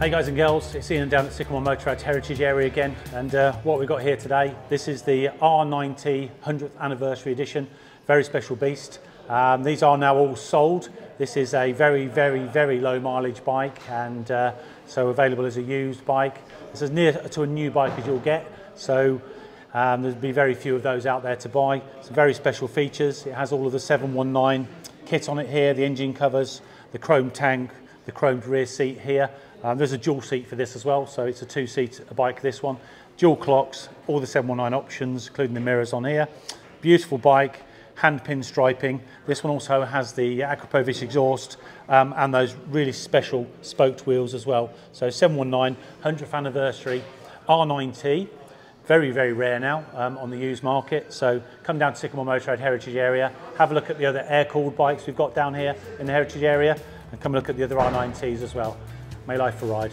Hey guys and girls, it's Ian down at Sycamore Motorrad Heritage Area again and uh, what we've got here today, this is the R9T 100th Anniversary Edition, very special beast. Um, these are now all sold. This is a very, very, very low mileage bike and uh, so available as a used bike. It's as near to a new bike as you'll get, so um, there'll be very few of those out there to buy. Some very special features. It has all of the 719 kit on it here, the engine covers, the chrome tank, the chromed rear seat here. Um, there's a dual seat for this as well, so it's a two-seat bike, this one. Dual clocks, all the 719 options, including the mirrors on here. Beautiful bike, hand pin striping. This one also has the Akrapovic exhaust um, and those really special spoked wheels as well. So 719, 100th anniversary, R9T, very, very rare now um, on the used market. So come down to Sycamore Motorrad Heritage area, have a look at the other air-cooled bikes we've got down here in the Heritage area, and come look at the other R9Ts as well. May life for ride.